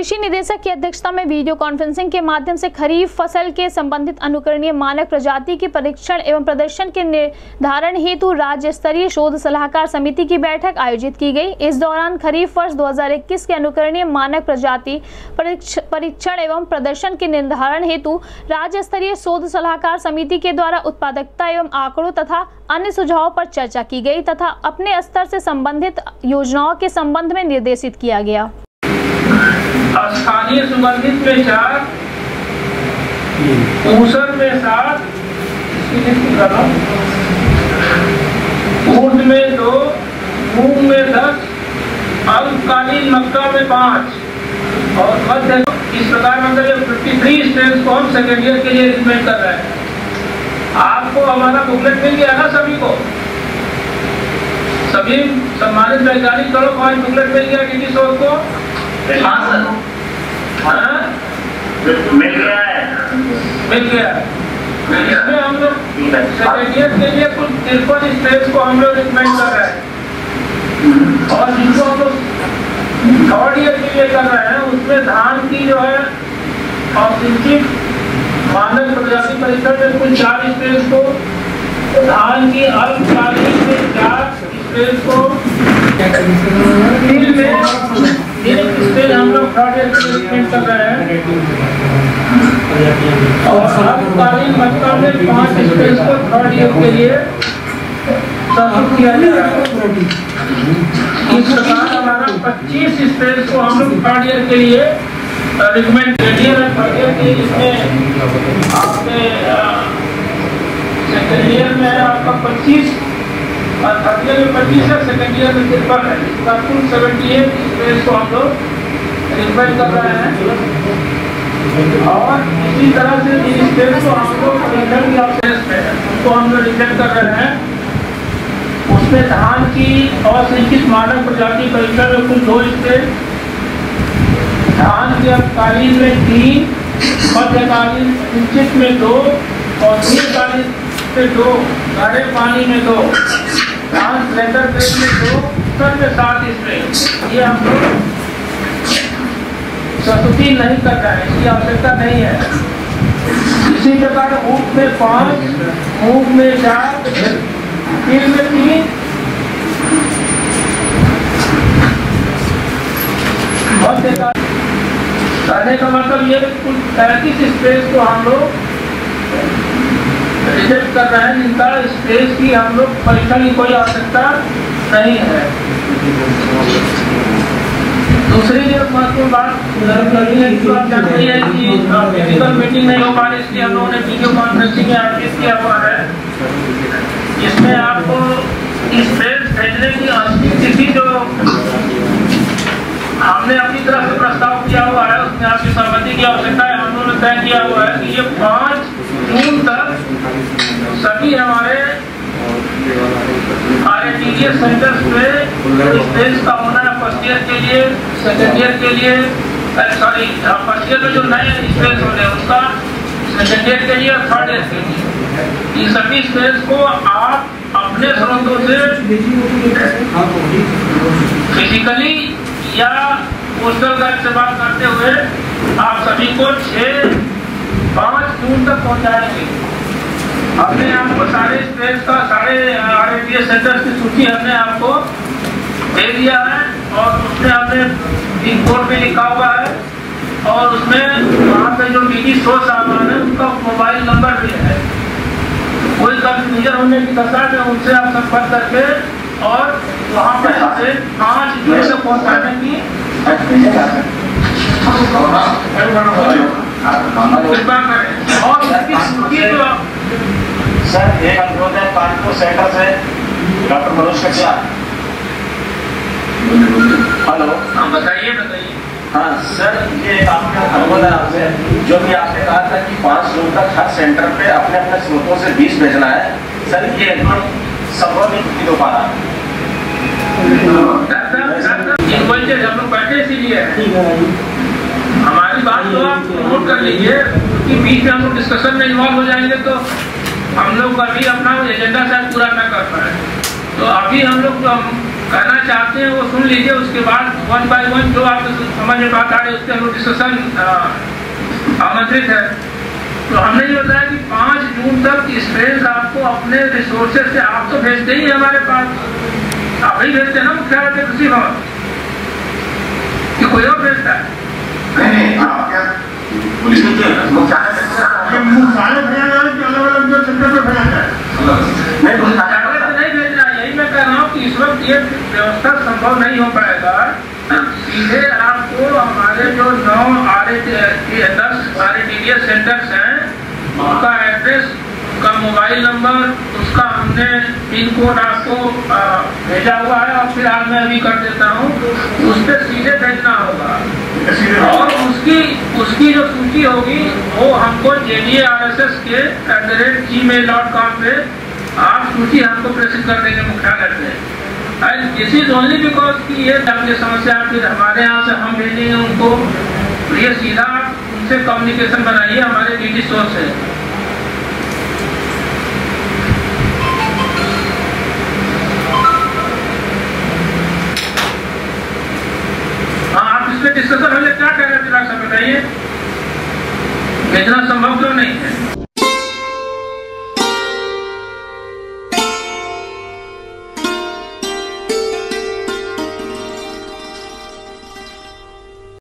कृषि निदेशक की अध्यक्षता में वीडियो कॉन्फ्रेंसिंग के माध्यम से खरीफ फ़सल के संबंधित अनुकरणीय मानक प्रजाति के परीक्षण एवं प्रदर्शन के निर्धारण हेतु राज्य स्तरीय शोध सलाहकार समिति की बैठक आयोजित की गई। इस दौरान खरीफ वर्ष 2021 के अनुकरणीय मानक प्रजाति परीक्षण एवं प्रदर्शन के निर्धारण हेतु राज्य स्तरीय शोध सलाहकार समिति के द्वारा उत्पादकता एवं आंकड़ों तथा अन्य सुझावों पर चर्चा की गई तथा अपने स्तर से संबंधित योजनाओं के संबंध में निर्देशित किया गया। स्थानीय सुगंधित में चार ऊसर में सात ऊट में दो, मूंग में दस, अल्पकालीन मक्का में पाँच। और मध्य इस प्रकार मतलब फिफ्टी थ्री स्टेज को हम सेकेंड ईयर के लिए रिकमेंड कर रहे हैं। आपको हमारा बुकलेट मिल गया ना सभी को? सभी सम्मानित वैज्ञानिक करो पाँच बुकलेट मिल गया किसी शोध को? हाँ सर। मिल गया है। मिल गया इसमें हम लोग के लिए कुछ तिरपन स्टेज को हम लोग रिकमेंड कर रहे हैं। और जिनको हम लोग थर्ड ईयर के लिए कर रहे हैं, उसमें धान की जो है ऑथेंटिक मानक प्रजाति परीक्षण में कुछ चार स्टेज को, धान की अल्पकालीन चार स्टेज को के लिए कर रहे हैं। और अल्पकालीन मक्का में पाँच स्टेज को थर्ड ईयर के लिए प्रस्तुत किया जा रहा है। इस प्रकार हमारा 25 स्टेज को हम लोग थर्ड ईयर के लिए recommend third year third year के इसमें आपके सेकेंड ईयर में आपका 25 और थर्ड ईयर में पच्चीस है सेकेंड ईयर में तिरपन है। इसका कुल सेवेंटी एट स्पेस को हम लोग रिकमेंड कर रहे हैं। और इसी तरह से जिन स्पेस को हम लोग उनको हम लोग रिजेक्ट कर रहे हैं। उसमें धान की असिंचित मानक प्रजाति परीक्षण में कुल दो स्टेज धान के अल्पकालीन में तीन, मध्यकालीन सिंचित में दो और दीर्घकालीन में दो गहरे पानी में दो ट्रांसलेटर पेज में दो उत्तर में सात इसमें। ये हम लोग सतुति नहीं कर रहे हैं, इसकी आवश्यकता नहीं है। इसी प्रकार ऊट में पाँच मूंग में चार तिल में तीन। कहने का मतलब ये कुल पैंतीस स्पेस को हम लोग रिजेक्ट कर रहे हैं, जिनका स्पेस की हम लोग परीक्षण की कोई आवश्यकता नहीं है। दूसरी जो महत्वपूर्ण बात जानते हैं कि फ़िज़िकल मीटिंग नहीं हो पा रही, इसलिए हम लोगों ने वीडियो कॉन्फ्रेंसिंग आयोजित किया हुआ है। इसमें आपको इस स्पेस भेजने की अंतिम तिथि जो हमने अपनी तरफ़ से प्रस्ताव किया हुआ है, उसमें आपकी सहमति की आवश्यकता है। हम लोगों ने तय किया हुआ है कि ये पाँच जून तक सभी हमारे आर सेंटर्स में इस स्टेज का होना फ़र्स्ट ईयर के लिए सेकेंड ईयर के लिए सॉरी फ़र्स्ट ईयर में जो नए स्टेज हो हैं, उसका सेकेंड ईयर के लिए और थर्ड ईयर के लिए। इन सभी स्टेज को आप अपने स्रोतों से फिजिकली या पोस्टल का इस्तेमाल करते हुए आप सभी को छः पाँच जून तक पहुंचाएँगे। हमने आपको सारे स्टेट का, सारे आर एस सेंटर्स की सूची हमने आपको दे दिया है। और उसमें हमने कोड भी लिखा हुआ है और उसमें वहाँ पे जो निजी स्रोत सामान है, उनका मोबाइल नंबर भी है। कोई कंफ्यूजन होने की दशा में उनसे आप संपर्क करके और वहाँ पर से पाँच जून से पहुँचाने की कृपा करें। और सर, एक अनुरोध है कानपुर सेंटर से डॉक्टर मनोज कटिया हेलो। हाँ बताइए बताइए। हाँ। सर ये आपका अनुरोध आपसे जो भी आपने कहा था कि पाँच जून तक हर सेंटर पे अपने अपने स्रोतों से बीस भेजना है। सर ये संभव नहीं हो पा रहा हम लोग बैठे इसीलिए। हमारी बात तो आप नोट कर लीजिए क्योंकि बीच में हम लोग डिस्कशन में इन्वॉल्व हो जाएँगे तो हम लोग अभी अपना एजेंडा शायद पूरा न कर पाए तो अभी हम लोग कहना चाहते हैं, वो सुन लीजिए, उसके बाद वन बाय वन जो आप समझ में बात आ रही है, उसके अनुरूप डिस्कशन आमंत्रित है। तो हमने ये बताया कि पाँच जून तक इस स्ट्रेंथ आपको अपने रिसोर्सेज से, आप तो भेजते ही हमारे पास। आप ही भेजते हैं ना मुख्यालय के कृषि भवन कि कोई और भेजता है नहीं नहीं आप क्या पुलिस मुख्यालय ये मुख्यालय भेजा जाए कि अलग अलग जो सेक्टर पे भेजा जाए नहीं मुख्यालय जागृत नहीं भेजना यही मैं कह रहा हूँ कि इस वक्त ये व्यवस्था संभव नहीं हो पाएगा। सीधे आपको हमारे जो नौ आर दस आर सेंटर्स हैं, उनका एड्रेस, उनका मोबाइल नंबर, उसका हमने पिन कोड आपको भेजा हुआ है, और फिर आज मैं अभी कर देता हूँ। उस पर सीधे भेजना होगा। और उसकी उसकी जो सूची होगी, वो हमको J D R S S K at the rate Gmail dot com पे, आप सूची हमको प्रेषित कर देंगे मुख्यालय पे। दिस इज़ ओनली बिकॉज़ कि ये आपकी समस्या फिर हमारे यहाँ से हम भेजेंगे उनको तो ये सीधा उनसे कम्युनिकेशन बनाइए, हमारे सोर्स हाँ डिस्कशन हो जाए क्या कह रहे हैं बताइए। भेजना संभव क्यों नहीं है।